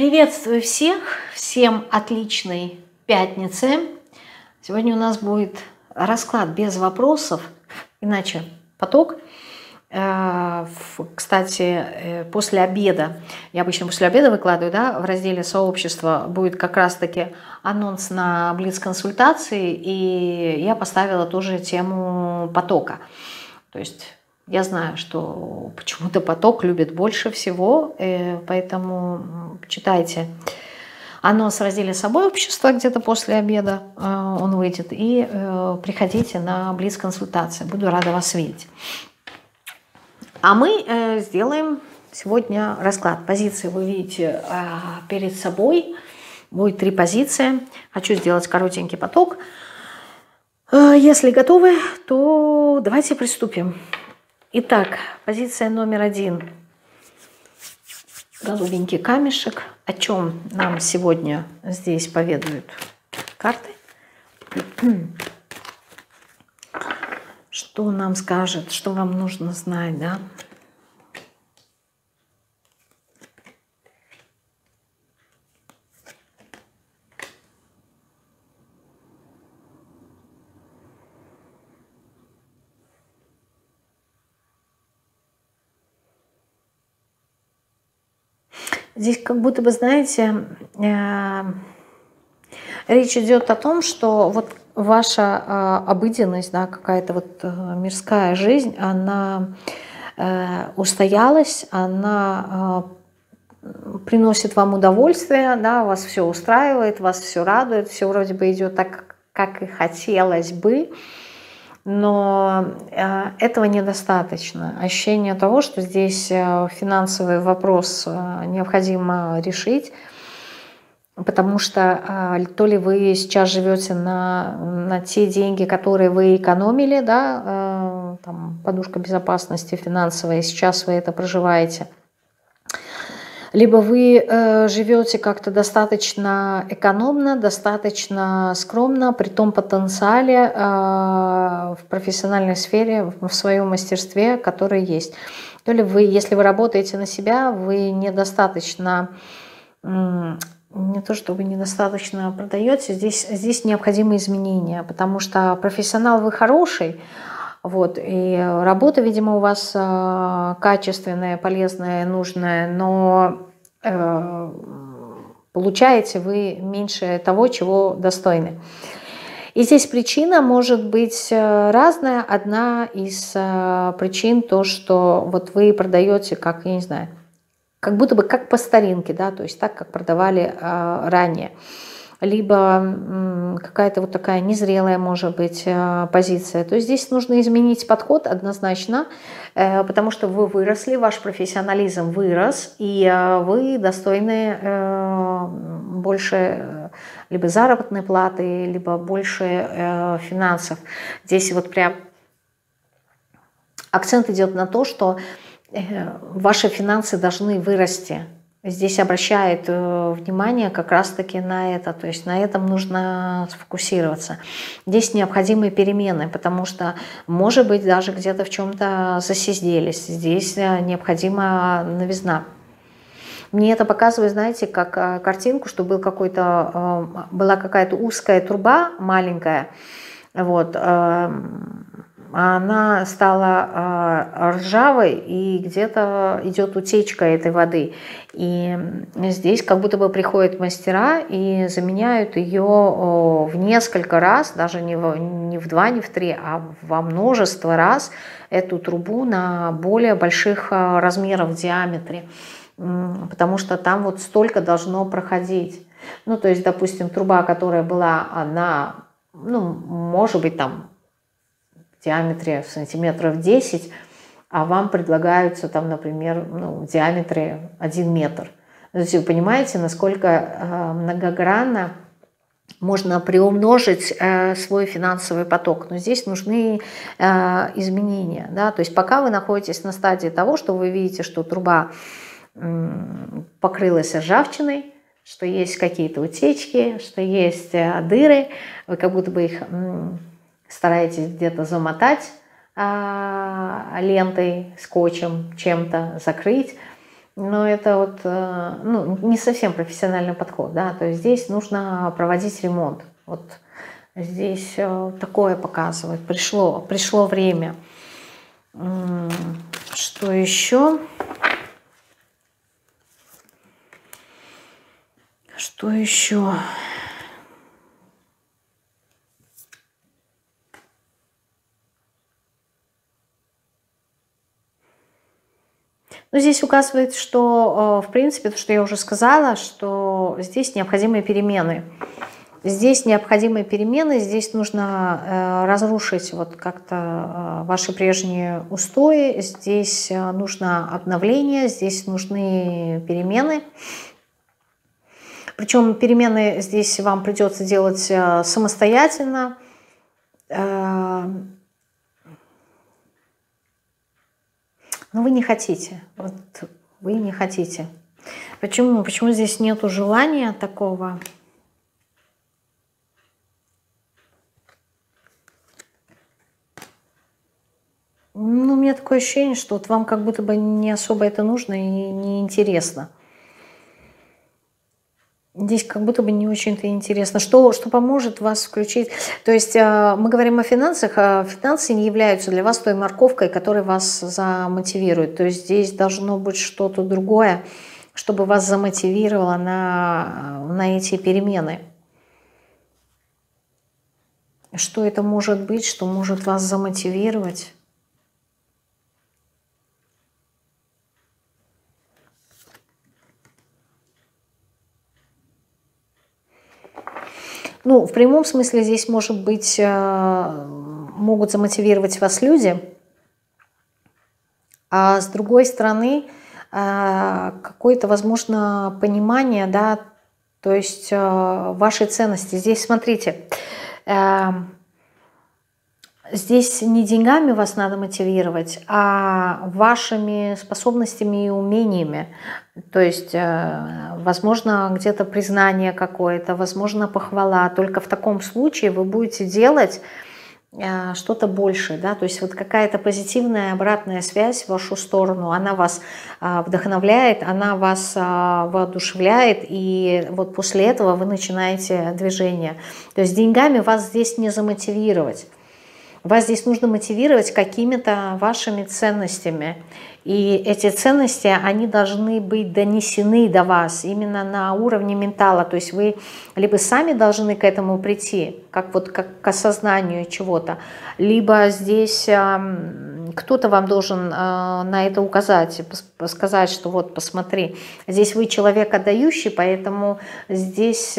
Приветствую всех, всем отличной пятницы. Сегодня у нас будет расклад без вопросов, иначе поток. Э, кстати, э, после обеда, я обычно после обеда выкладываю, да, в разделе сообщества будет как раз-таки анонс на блиц-консультации, и я поставила тоже тему потока. То есть я знаю, что почему-то поток любит больше всего, э, поэтому читайте анонс в разделе «Собой общество» где-то после обеда э, он выйдет, и э, приходите на близ-консультации. Буду рада вас видеть. А мы сделаем сегодня расклад. Позиции вы видите перед собой. Будет три позиции. Хочу сделать коротенький поток. Если готовы, то давайте приступим. Итак, позиция номер один. Голубенький камешек. О чем нам сегодня здесь поведают карты? Что нам скажет, что вам нужно знать, да? Здесь как будто бы, знаете, э, речь идет о том, что вот ваша э, обыденность, да, какая-то вот э, мирская жизнь, она устоялась, она приносит вам удовольствие, да, вас все устраивает, вас все радует, все вроде бы идет так, как и хотелось бы но э, этого недостаточно. Ощущение того, что здесь э, финансовый вопрос э, необходимо решить, потому что то ли вы сейчас живете на, на те деньги, которые вы экономили, да, там, подушка безопасности финансовая, сейчас вы это проживаете – либо вы э, живете как-то достаточно экономно, достаточно скромно, при том потенциале э, в профессиональной сфере, в своем мастерстве, которое есть. То ли вы, если вы работаете на себя, вы недостаточно не то, что вы недостаточно продаете, здесь, здесь необходимы изменения, потому что профессионал вы хороший, вот, и работа, видимо, у вас э, качественная, полезная, нужная, но э, получаете вы меньше того, чего достойны. И здесь причина может быть э, разная. Одна из причин то, что вот вы продаете, как, я не знаю, как будто бы как по старинке, да, то есть так, как продавали ранее либо какая-то вот такая незрелая, может быть, э, позиция, то здесь нужно изменить подход однозначно, э, потому что вы выросли, ваш профессионализм вырос, и э, вы достойны больше либо заработной платы, либо больше финансов. Здесь вот прям акцент идет на то, что ваши финансы должны вырасти, здесь обращает э, внимание как раз-таки на это, то есть на этом нужно сфокусироваться. Здесь необходимы перемены, потому что, может быть, даже где-то в чем-то засизделись, здесь э, необходима новизна. Мне это показывает, знаете, как э, картинку, что был какой-то, была какая-то узкая труба маленькая, вот, эм, она стала э, ржавой, и где-то идет утечка этой воды. И здесь как будто бы приходят мастера и заменяют ее в несколько раз, даже не в, не в два, не в три, а во множество раз эту трубу на более больших э, размеров в диаметре. Потому что там вот столько должно проходить. Ну, то есть, допустим, труба, которая была на, ну, может быть, там в диаметре сантиметров 10, а вам предлагаются там, например, ну, в диаметре 1 метр. То есть вы понимаете, насколько э, многогранно можно приумножить э, свой финансовый поток. Но здесь нужны э, изменения. Да? То есть пока вы находитесь на стадии того, что вы видите, что труба покрылась ржавчиной, что есть какие-то утечки, что есть дыры, вы как будто бы их стараетесь где-то замотать а, лентой, скотчем, чем-то закрыть. но это вот э, ну, не совсем профессиональный подход, да, то есть здесь нужно проводить ремонт. Вот здесь э, такое показывает, пришло, пришло время. Что еще? Что еще? Здесь указывает, что, э, в принципе, то, что я уже сказала, что здесь необходимые перемены. Здесь необходимые перемены, здесь нужно э, разрушить вот как-то э, ваши прежние устои, здесь нужно обновление, здесь нужны перемены. Причем перемены здесь вам придется делать самостоятельно, Но вы не хотите. Вот вы не хотите. Почему? Почему здесь нету желания такого? Ну, у меня такое ощущение, что вот вам как будто бы не особо это нужно и не интересно. Здесь как будто бы не очень-то интересно. Что, что поможет вас включить? То есть э, мы говорим о финансах, а финансы не являются для вас той морковкой, которая вас замотивирует. То есть здесь должно быть что-то другое, чтобы вас замотивировало на, на эти перемены. Что это может быть, что может вас замотивировать? Ну, в прямом смысле здесь может быть, э, могут замотивировать вас люди, а с другой стороны, э, какое-то, возможно, понимание, да, то есть э, вашей ценности. Здесь, смотрите, здесь не деньгами вас надо мотивировать, а вашими способностями и умениями. То есть, э, возможно, где-то признание какое-то, возможно, похвала. Только в таком случае вы будете делать э, что-то большее, да, то есть вот какая-то позитивная обратная связь в вашу сторону, она вас э, вдохновляет, она вас воодушевляет, и вот после этого вы начинаете движение. То есть деньгами вас здесь не замотивировать. Вас здесь нужно мотивировать какими-то вашими ценностями. И эти ценности, они должны быть донесены до вас именно на уровне ментала. То есть вы либо сами должны к этому прийти, как вот как к осознанию чего-то, либо здесь кто-то вам должен э, на это указать, сказать, что вот посмотри, здесь вы человек отдающий, поэтому здесь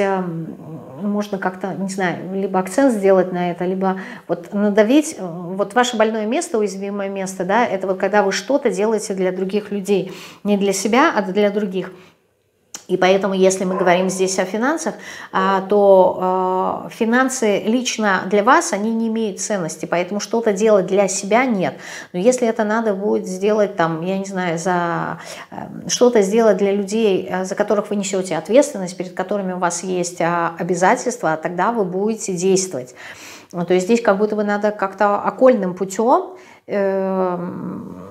можно как-то, не знаю, либо акцент сделать на это, либо вот надавить, вот ваше больное место, уязвимое место, да, это вот когда вы что-то делаете для других людей, не для себя, а для других. И поэтому, если мы говорим здесь о финансах, а, то а, финансы лично для вас, они не имеют ценности, поэтому что-то делать для себя нет. Но если это надо будет сделать, там, я не знаю, за эм, что-то сделать для людей, э, за которых вы несете ответственность, перед которыми у вас есть а, обязательства, тогда вы будете действовать. То есть здесь как будто бы надо как-то окольным путем эм,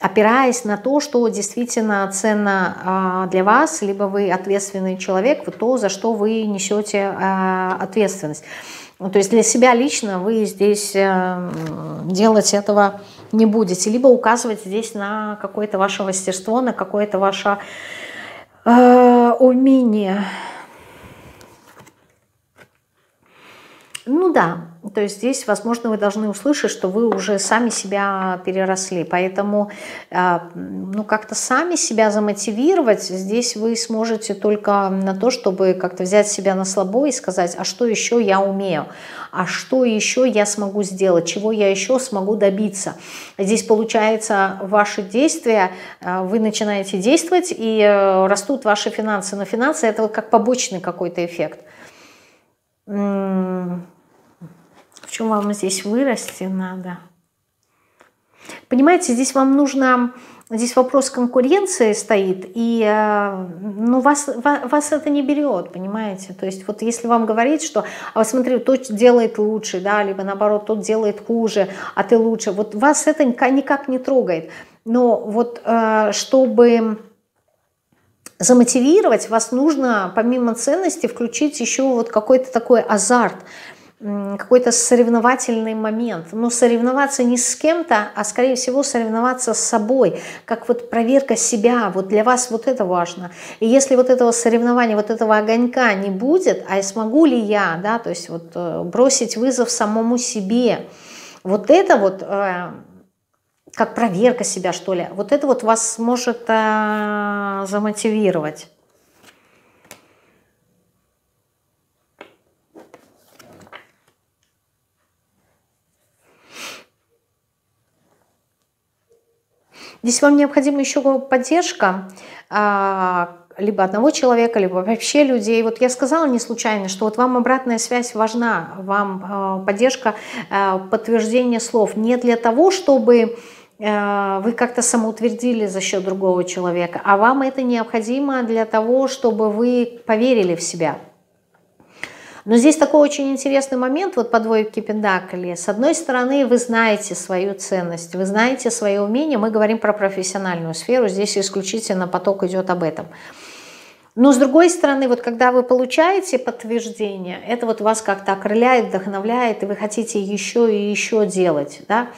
опираясь на то, что действительно ценно а, для вас, либо вы ответственный человек, то, за что вы несете а, ответственность. То есть для себя лично вы здесь э, делать этого не будете, либо указывать здесь на какое-то ваше мастерство, на какое-то ваше э, умение. Ну да, то есть здесь, возможно, вы должны услышать, что вы уже сами себя переросли. Поэтому а, ну, как-то сами себя замотивировать здесь вы сможете только на то, чтобы как-то взять себя на слабо и сказать, а что еще я умею, а что еще я смогу сделать, чего я еще смогу добиться. Здесь получается ваши действия, а, вы начинаете действовать и э, растут ваши финансы. Но финансы это как побочный какой-то эффект в чем вам здесь вырасти надо. Понимаете, здесь вам нужно, здесь вопрос конкуренции стоит, и э, ну, вас, вас это не берет, понимаете? То есть вот если вам говорить, что, а вот смотри, тот делает лучше, да, либо наоборот, тот делает хуже, а ты лучше, вот вас это никак не трогает. Но вот э, чтобы замотивировать, вас нужно помимо ценности включить еще вот какой-то такой азарт, какой-то соревновательный момент. Но соревноваться не с кем-то, а скорее всего соревноваться с собой, как вот проверка себя. Вот для вас вот это важно. И если вот этого соревнования, вот этого огонька не будет, а смогу ли я, да, то есть вот э, бросить вызов самому себе, вот это вот э, как проверка себя, что ли. Вот это вот вас может а, замотивировать. Здесь вам необходима еще поддержка а, либо одного человека, либо вообще людей. Вот я сказала не случайно, что вот вам обратная связь важна, вам а, поддержка, подтверждение слов не для того, чтобы вы как-то самоутвердили за счет другого человека, а вам это необходимо для того, чтобы вы поверили в себя. Но здесь такой очень интересный момент вот по двойке Пендакли. С одной стороны, вы знаете свою ценность, вы знаете свое умение. Мы говорим про профессиональную сферу, здесь исключительно поток идет об этом. Но с другой стороны, вот когда вы получаете подтверждение, это вот вас как-то окрыляет, вдохновляет, и вы хотите еще и еще делать, да,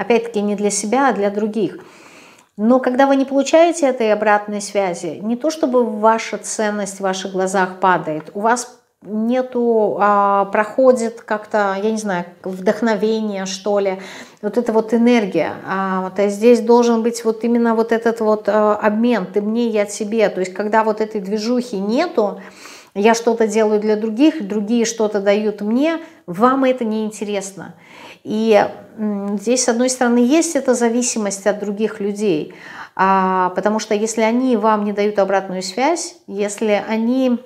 Опять-таки не для себя, а для других. Но когда вы не получаете этой обратной связи, не то чтобы ваша ценность в ваших глазах падает, у вас нету, а, проходит как-то, я не знаю, вдохновение, что ли, вот эта вот энергия. А, вот, а здесь должен быть вот именно вот этот вот а, обмен, ты мне, я тебе. То есть когда вот этой движухи нету, я что-то делаю для других, другие что-то дают мне, вам это не интересно. И здесь, с одной стороны, есть эта зависимость от других людей, а, потому что если они вам не дают обратную связь, если они,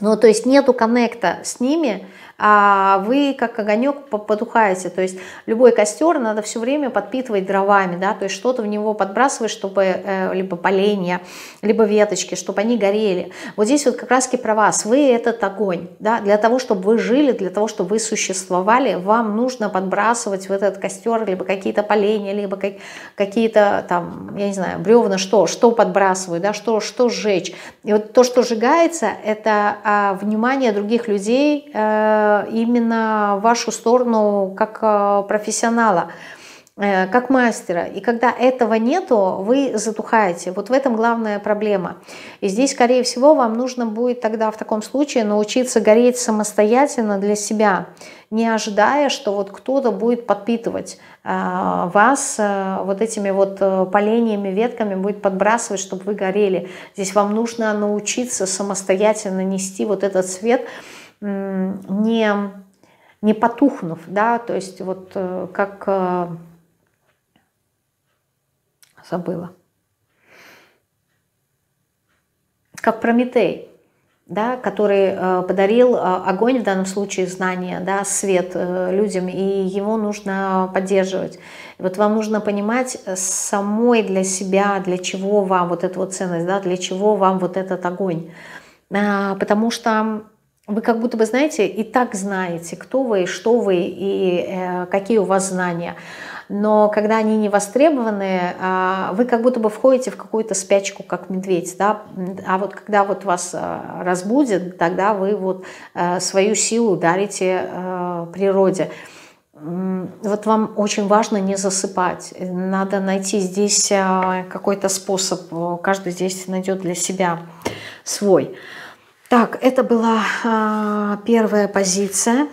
ну то есть нету коннекта с ними, вы как огонек потухаете. То есть любой костер надо все время подпитывать дровами, да, то есть что-то в него подбрасывать, чтобы э, либо поленья, либо веточки, чтобы они горели. Вот здесь вот как раз про вас. Вы этот огонь, да, для того, чтобы вы жили, для того, чтобы вы существовали, вам нужно подбрасывать в этот костер либо какие-то поленья, либо как, какие-то там, я не знаю, бревна, что, что подбрасывают, да, что, что сжечь. И вот то, что сжигается, это а, внимание других людей, э, именно в вашу сторону как э, профессионала, э, как мастера. И когда этого нету, вы затухаете. Вот в этом главная проблема. И здесь, скорее всего, вам нужно будет тогда в таком случае научиться гореть самостоятельно для себя, не ожидая, что вот кто-то будет подпитывать э, вас вот этими вот поленьями, ветками, будет подбрасывать, чтобы вы горели. Здесь вам нужно научиться самостоятельно нести вот этот свет, не, не потухнув, да, то есть вот э, как э, забыла, как Прометей, да, который э, подарил огонь, в данном случае знания, да, свет людям, и его нужно поддерживать. И вот вам нужно понимать самой для себя, для чего вам вот эта вот ценность, да, для чего вам вот этот огонь. А, потому что вы как будто бы знаете, и так знаете, кто вы, что вы и э, какие у вас знания. Но когда они не востребованы, э, вы как будто бы входите в какую-то спячку, как медведь. Да? А вот когда вот вас э, разбудит, тогда вы вот э, свою силу дарите э, природе. Вот вам очень важно не засыпать. Надо найти здесь э, какой-то способ. Каждый здесь найдет для себя свой. Так, это была а, первая позиция.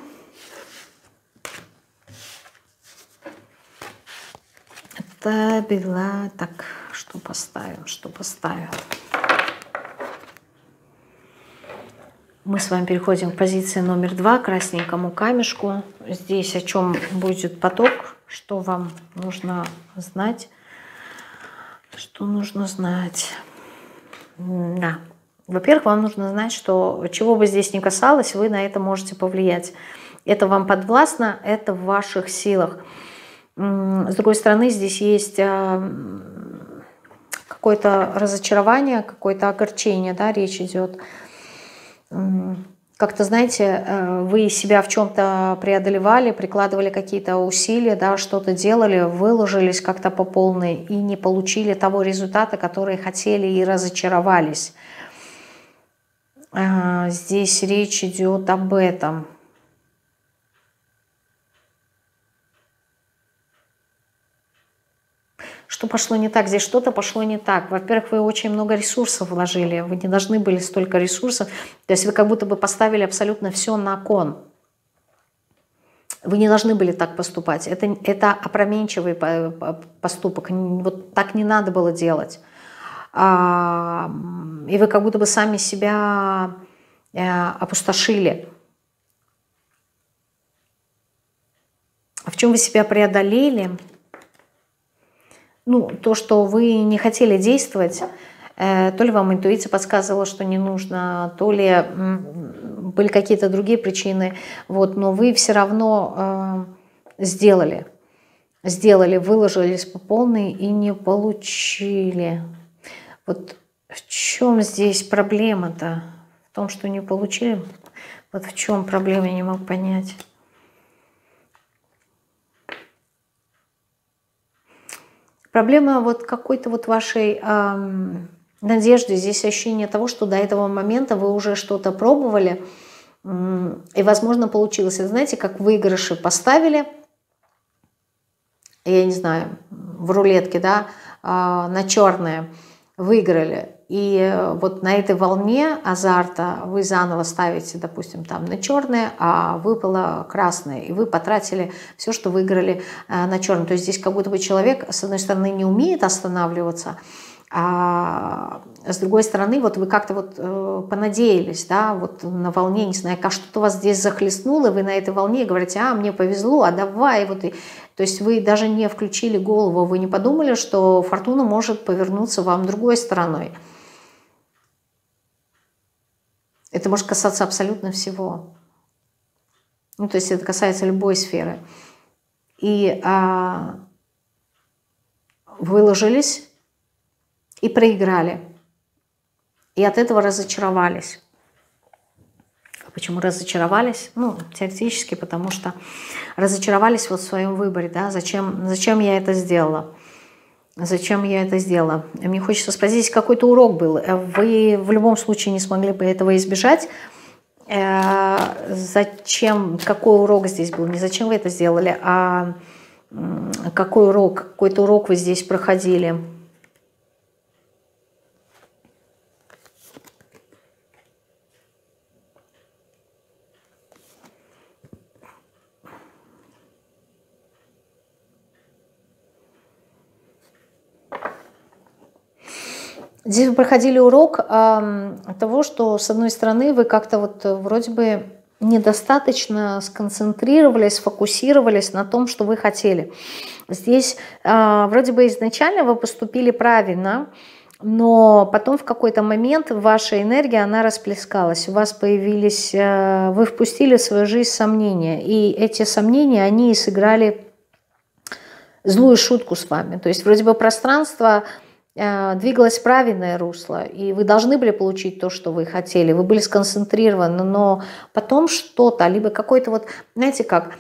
Это была... Так, что поставим, что поставим. Мы с вами переходим к позиции номер два, красненькому камешку. Здесь о чем будет поток, что вам нужно знать, что нужно знать. Да. Во-первых, вам нужно знать, что чего бы здесь ни касалось, вы на это можете повлиять. Это вам подвластно, это в ваших силах. С другой стороны, здесь есть а, какое-то разочарование, какое-то огорчение, да, речь идет. как-то, знаете, э, вы себя в чем-то преодолевали, прикладывали какие-то усилия, да, что-то делали, выложились как-то по полной и не получили того результата, который хотели и разочаровались. Здесь речь идет об этом. Что пошло не так? Здесь что-то пошло не так. Во-первых, вы очень много ресурсов вложили. Вы не должны были столько ресурсов. То есть вы как будто бы поставили абсолютно все на кон. Вы не должны были так поступать. Это, это опроменчивый поступок. Вот так не надо было делать. А, и вы как будто бы сами себя э, опустошили. В чем вы себя преодолели – ну, то, что вы не хотели действовать, э, то ли вам интуиция подсказывала, что не нужно, то ли были какие-то другие причины, вот, но вы все равно э, сделали, сделали, выложились по полной и не получили. Вот в чем здесь проблема-то? В том, что не получили? Вот в чем проблема, я не могу понять. Проблема вот какой-то вот вашей эм, надежды, здесь ощущение того, что до этого момента вы уже что-то пробовали, эм, и, возможно, получилось. Знаете, как выигрыши поставили, я не знаю, в рулетке, да, э, на черное, выиграли. И э, вот на этой волне азарта вы заново ставите, допустим, там на черное, а выпало красное. И вы потратили все, что выиграли э, на черное. То есть здесь как будто бы человек, с одной стороны, не умеет останавливаться, а с другой стороны, вот вы как-то вот э, понадеялись, да, вот на волне, не знаю, как что-то вас здесь захлестнуло, вы на этой волне говорите, а, мне повезло, а давай, вот и... То есть вы даже не включили голову, вы не подумали, что фортуна может повернуться вам другой стороной. Это может касаться абсолютно всего. Ну, то есть это касается любой сферы. И а, выложились и проиграли. И от этого разочаровались. Почему разочаровались? Ну, теоретически, потому что разочаровались вот в своем выборе, да, зачем, зачем я это сделала. Зачем я это сделала? Мне хочется спросить, какой-то урок был. Вы в любом случае не смогли бы этого избежать. Э, зачем, какой урок здесь был? Не зачем вы это сделали, а какой урок, какой-то урок вы здесь проходили. Здесь вы проходили урок э, того, что, с одной стороны, вы как-то вот э, вроде бы недостаточно сконцентрировались, сфокусировались на том, что вы хотели. Здесь э, вроде бы изначально вы поступили правильно, но потом в какой-то момент ваша энергия, она расплескалась, у вас появились, э, вы впустили в свою жизнь сомнения, и эти сомнения, они сыграли злую шутку с вами. То есть вроде бы пространство двигалось в правильное русло, и вы должны были получить то, что вы хотели, вы были сконцентрированы, но потом что-то, либо какой-то вот, знаете как,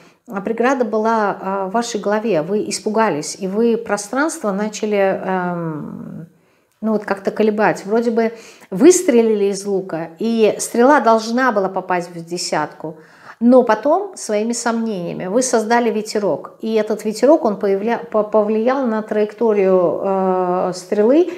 преграда была э, в вашей голове, вы испугались, и вы пространство начали эм, ну вот как-то колебать. Вроде бы выстрелили из лука, и стрела должна была попасть в десятку, но потом своими сомнениями вы создали ветерок. И этот ветерок, он появля... повлиял на траекторию э, стрелы,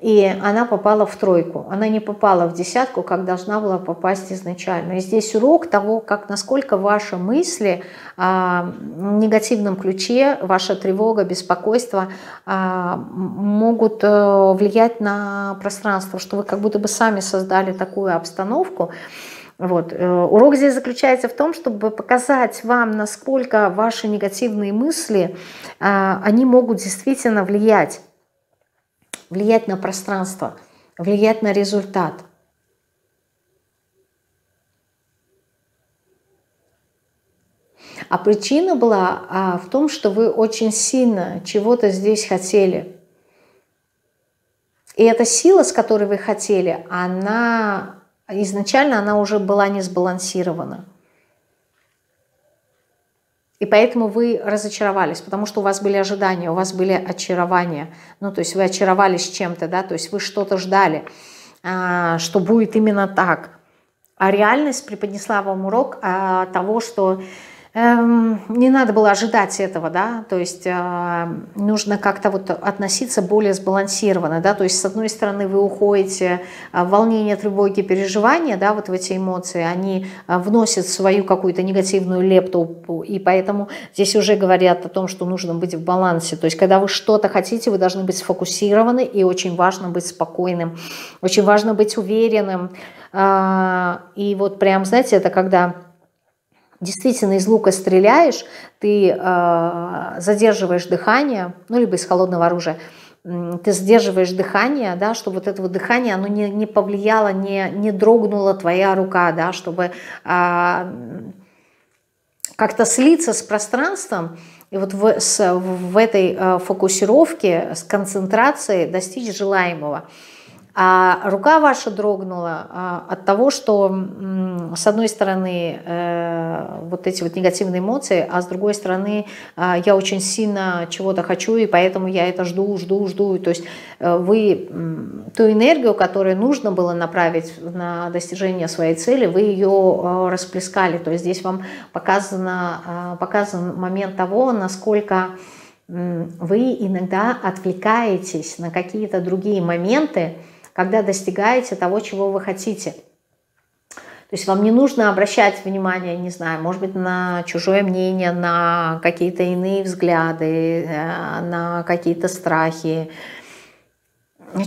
и она попала в тройку. Она не попала в десятку, как должна была попасть изначально. И здесь урок того, как насколько ваши мысли э, в негативном ключе, ваша тревога, беспокойство э, могут э, влиять на пространство, что вы как будто бы сами создали такую обстановку, вот. Э, урок здесь заключается в том, чтобы показать вам, насколько ваши негативные мысли, а, они могут действительно влиять, влиять на пространство, влиять на результат. А причина была а, в том, что вы очень сильно чего-то здесь хотели. И эта сила, с которой вы хотели, она изначально она уже была не сбалансирована. И поэтому вы разочаровались, потому что у вас были ожидания, у вас были очарования. Ну, то есть вы очаровались чем-то, да, то есть вы что-то ждали, а, что будет именно так. А реальность преподнесла вам урок а, того, что не надо было ожидать этого, да, то есть э, нужно как-то вот относиться более сбалансированно, да, то есть с одной стороны вы уходите э, волнение, тревоги, переживания, да, вот в эти эмоции, они э, вносят свою какую-то негативную лепту, и поэтому здесь уже говорят о том, что нужно быть в балансе, то есть когда вы что-то хотите, вы должны быть сфокусированы, и очень важно быть спокойным, очень важно быть уверенным, и вот прям, знаете, это когда действительно из лука стреляешь, ты э, задерживаешь дыхание, ну, либо из холодного оружия, ты задерживаешь дыхание, да, чтобы вот это вот дыхание, оно не, не повлияло, не, не дрогнула твоя рука, да, чтобы э, как-то слиться с пространством, и вот в, с, в этой э, фокусировке, с концентрацией достичь желаемого. А рука ваша дрогнула а, от того, что с одной стороны э, вот эти вот негативные эмоции, а с другой стороны а, я очень сильно чего-то хочу, и поэтому я это жду, жду, жду. То есть э, вы ту энергию, которую нужно было направить на достижение своей цели, вы ее э, расплескали. То есть здесь вам показано, показан момент того, насколько вы иногда отвлекаетесь на какие-то другие моменты, когда достигаете того, чего вы хотите. То есть вам не нужно обращать внимание, не знаю, может быть, на чужое мнение, на какие-то иные взгляды, э, на какие-то страхи.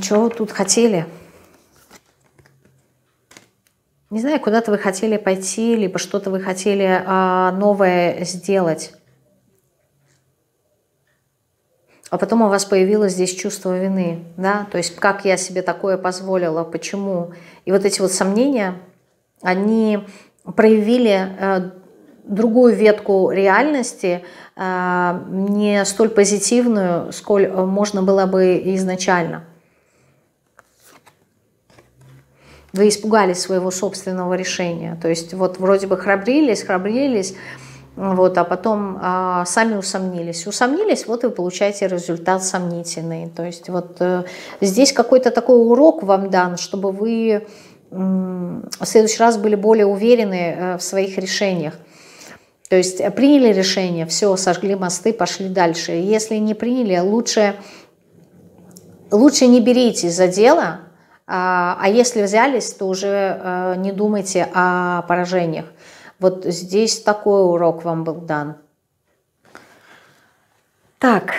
Чего вы тут хотели? Не знаю, куда-то вы хотели пойти, либо что-то вы хотели а, новое сделать. А потом у вас появилось здесь чувство вины, да, то есть как я себе такое позволила, почему. И вот эти вот сомнения, они проявили э, другую ветку реальности, э, не столь позитивную, сколь можно было бы изначально. Вы испугались своего собственного решения, то есть вот вроде бы храбрились, храбрились, вот, а потом а, сами усомнились. Усомнились, вот вы получаете результат сомнительный. То есть вот э, здесь какой-то такой урок вам дан, чтобы вы э, в следующий раз были более уверены э, в своих решениях. То есть приняли решение, все, сожгли мосты, пошли дальше. Если не приняли, лучше, лучше не беритесь за дело, а, а если взялись, то уже э, не думайте о поражениях. Вот здесь такой урок вам был дан. Так,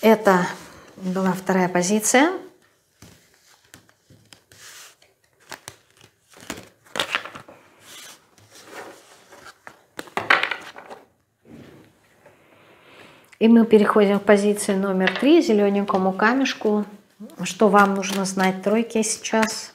это была вторая позиция. И мы переходим к позиции номер три, зелененькому камешку. Что вам нужно знать тройке сейчас?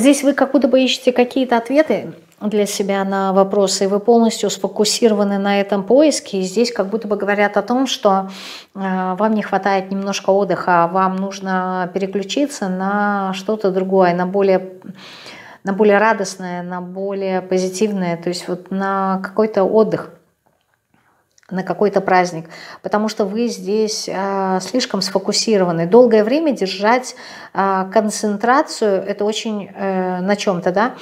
Здесь вы как будто бы ищете какие-то ответы для себя на вопросы, и вы полностью сфокусированы на этом поиске. И здесь как будто бы говорят о том, что э, вам не хватает немножко отдыха, вам нужно переключиться на что-то другое, на более, на более радостное, на более позитивное, то есть вот на какой-то отдых на какой-то праздник, потому что вы здесь э, слишком сфокусированы. Долгое время держать э, концентрацию, это очень э, на чем-то, да,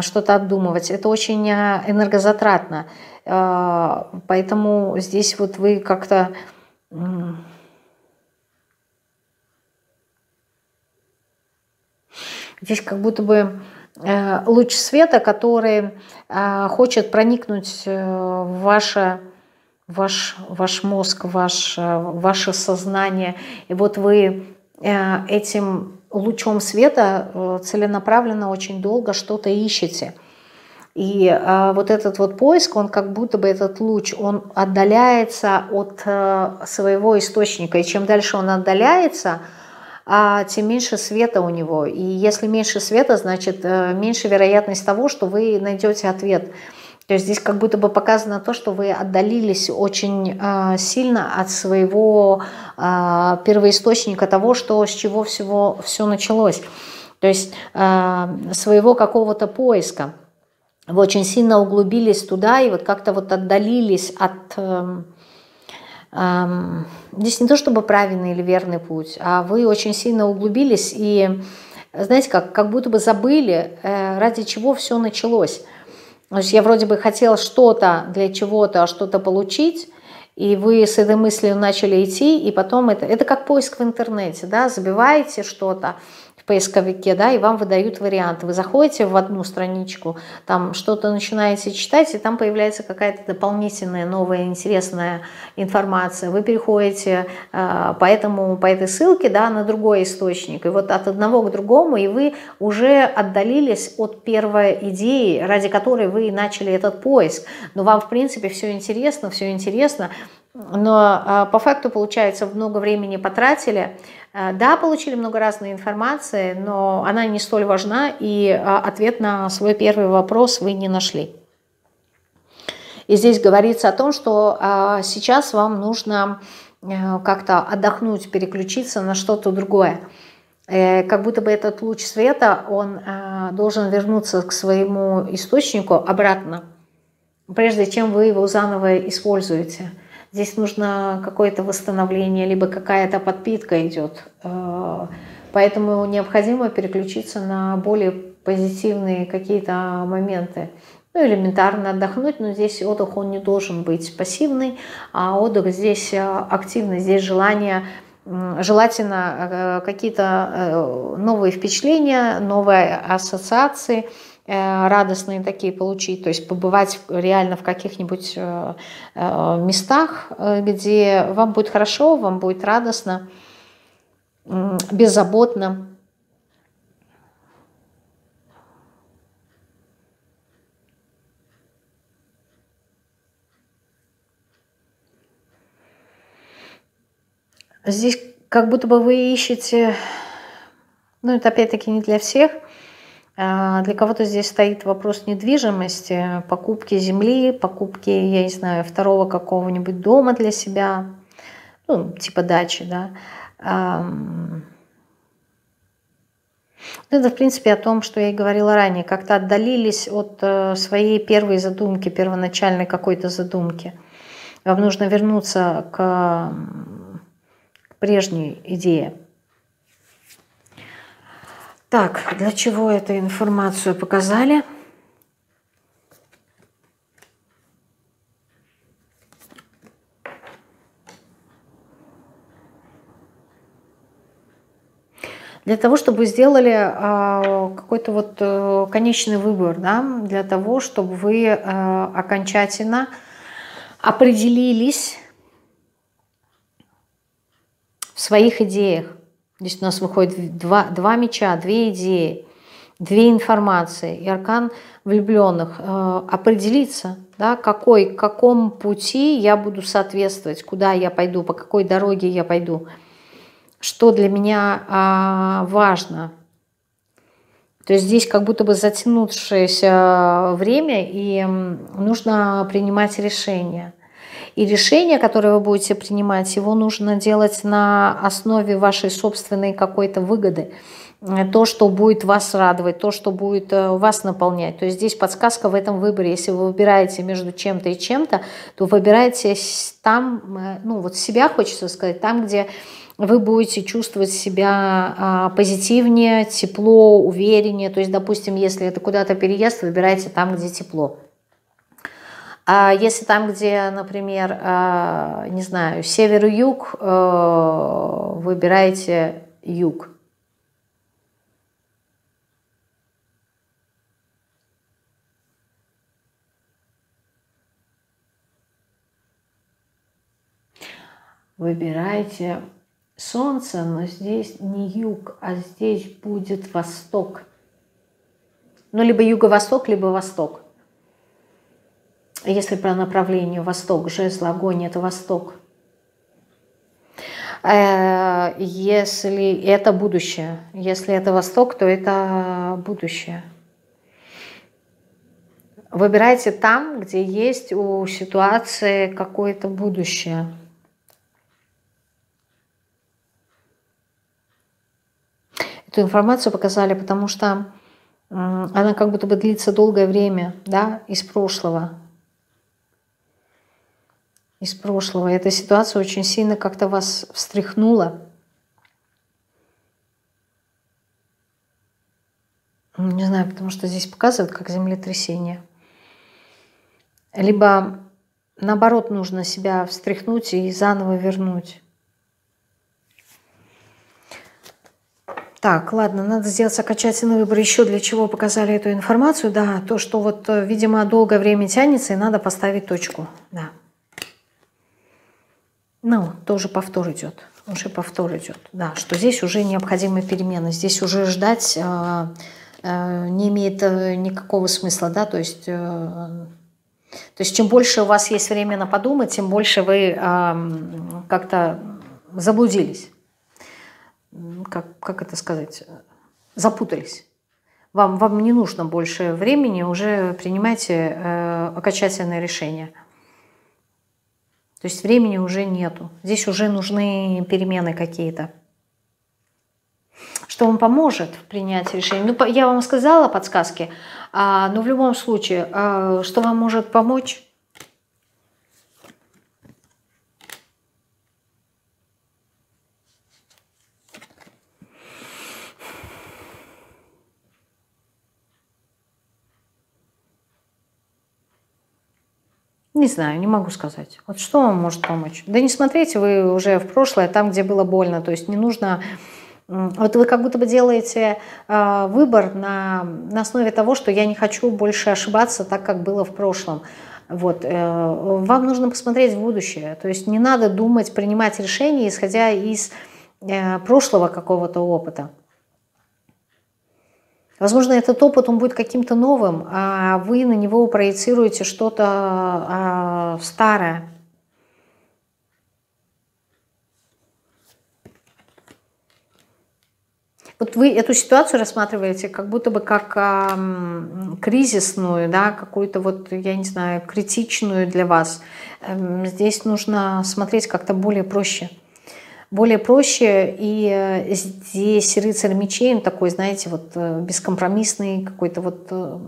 что-то обдумывать, это очень энергозатратно. Э, поэтому здесь вот вы как-то... Э, здесь как будто бы луч света, который хочет проникнуть в ваше ваш, ваш мозг, ваш, ваше сознание. И вот вы э, этим лучом света э, целенаправленно очень долго что-то ищете. И э, вот этот вот поиск, он как будто бы этот луч, он отдаляется от э, своего источника. И чем дальше он отдаляется, э, тем меньше света у него. И если меньше света, значит э, меньше вероятность того, что вы найдете ответ. То есть здесь как будто бы показано то, что вы отдалились очень э, сильно от своего э, первоисточника того, что с чего всего все началось. То есть э, своего какого-то поиска вы очень сильно углубились туда и вот как-то вот отдалились от... Э, э, здесь не то чтобы правильный или верный путь, а вы очень сильно углубились и, знаете, как, как будто бы забыли, э, ради чего все началось. То есть я вроде бы хотела что-то для чего-то, что-то получить, и вы с этой мыслью начали идти, и потом это, это как поиск в интернете, да, забиваете что-то, в поисковике, да, и вам выдают вариант. Вы заходите в одну страничку, там что-то начинаете читать, и там появляется какая-то дополнительная, новая, интересная информация. Вы переходите э, по, этому, по этой ссылке да, на другой источник, и вот от одного к другому, и вы уже отдалились от первой идеи, ради которой вы начали этот поиск. Но вам, в принципе, все интересно, все интересно, но э, по факту, получается, много времени потратили, Э, да, получили много разной информации, но она не столь важна, и э, ответ на свой первый вопрос вы не нашли. И здесь говорится о том, что э, сейчас вам нужно как-то отдохнуть, переключиться на что-то другое. Как будто бы этот луч света, он должен вернуться к своему источнику обратно, прежде чем вы его заново используете. Здесь нужно какое-то восстановление, либо какая-то подпитка идет. Э, поэтому необходимо переключиться на более позитивные какие-то моменты. Ну, элементарно отдохнуть, но здесь отдых, он не должен быть пассивный, а отдых здесь э, активный, здесь желание желательно э, какие-то новые впечатления, новые ассоциации – радостные такие получить, то есть побывать реально в каких-нибудь э, э, местах, где вам будет хорошо, вам будет радостно, беззаботно. Здесь как будто бы вы ищете, ну это опять-таки не для всех – для кого-то здесь стоит вопрос недвижимости, покупки земли, покупки, я не знаю, второго какого-нибудь дома для себя, ну, типа дачи, да. Это, в принципе, о том, что я и говорила ранее, как-то отдалились от э, своей первой задумки, первоначальной какой-то задумки. Вам нужно вернуться к прежней идее. Так, для чего эту информацию показали? Для того, чтобы сделали э, какой-то вот э, конечный выбор, да, для того, чтобы вы э, окончательно определились в своих идеях. Здесь у нас выходит два, два меча, две идеи, две информации. И аркан влюбленных э, определиться, да, какой, какому пути я буду соответствовать, куда я пойду, по какой дороге я пойду, что для меня э, важно. То есть здесь как будто бы затянувшееся время, и нужно принимать решение – и решение, которое вы будете принимать, его нужно делать на основе вашей собственной какой-то выгоды. То, что будет вас радовать, то, что будет э, вас наполнять. То есть здесь подсказка в этом выборе. Если вы выбираете между чем-то и чем-то, то выбирайте там, э, ну вот себя, хочется сказать, там, где вы будете чувствовать себя а, позитивнее, тепло, увереннее. То есть, допустим, если это куда-то переезд, выбирайте там, где тепло. А если там, где, например, а, не знаю, север и юг, э, выбирайте юг. Выбирайте солнце, но здесь не юг, а здесь будет восток. Ну, либо юго-восток, либо восток. Если про направление восток, жезл, огонь – это восток. Э, если это будущее, если это восток, то это будущее. Выбирайте там, где есть у ситуации какое-то будущее. Эту информацию показали, потому что она как будто бы длится долгое время, да, из прошлого. Из прошлого. Эта ситуация очень сильно как-то вас встряхнула. Не знаю, потому что здесь показывают как землетрясение. Либо наоборот нужно себя встряхнуть и заново вернуть. Так, ладно, надо сделать окончательный выбор. Еще для чего показали эту информацию? Да, то, что вот, э, видимо, долгое время тянется, и надо поставить точку. Да. Ну, тоже повтор идет. Уже повтор идет. Да, что здесь уже необходимы перемены. Здесь уже ждать э, э, не имеет э, никакого смысла, да, то есть... Э, то есть чем больше у вас есть время на подумать, тем больше вы э, как-то заблудились как, как это сказать, запутались. Вам, вам не нужно больше времени, уже принимайте э, окончательное решение. То есть времени уже нету. Здесь уже нужны перемены какие-то. Что вам поможет в принятии решения? Ну, я вам сказала подсказки, а, но в любом случае, а, что вам может помочь? Не знаю, не могу сказать. Вот что вам может помочь? Да не смотрите вы уже в прошлое, там, где было больно. То есть не нужно... Вот вы как будто бы делаете э, выбор на, на основе того, что я не хочу больше ошибаться так, как было в прошлом. Вот. Э, вам нужно посмотреть в будущее. То есть не надо думать, принимать решения, исходя из э, прошлого какого-то опыта. Возможно, этот опыт он будет каким-то новым, а вы на него проецируете что-то а, старое. Вот вы эту ситуацию рассматриваете как будто бы как а, кризисную, да, какую-то вот, я не знаю, критичную для вас. Эм, здесь нужно смотреть как-то более проще более проще. И э, здесь рыцарь мечей, он такой, знаете, вот э, бескомпромиссный, какой-то вот э,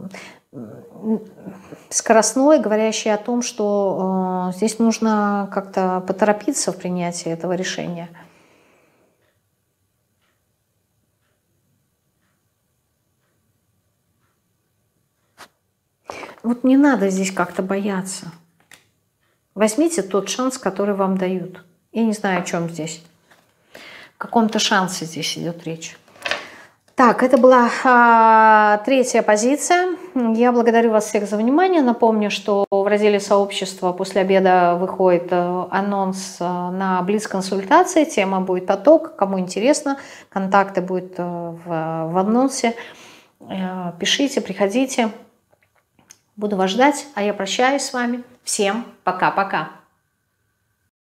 скоростной, говорящий о том, что здесь нужно как-то поторопиться в принятии этого решения. Вот не надо здесь как-то бояться. Возьмите тот шанс, который вам дают. Я не знаю, о чем здесь каком-то шансе здесь идет речь. Так, это была а, третья позиция. Я благодарю вас всех за внимание. Напомню, что в разделе сообщества после обеда выходит э, анонс э, на блиц-консультации. Тема будет поток. Кому интересно, контакты будут э, в, в анонсе. Пишите, приходите. Буду вас ждать. А я прощаюсь с вами. Всем пока-пока.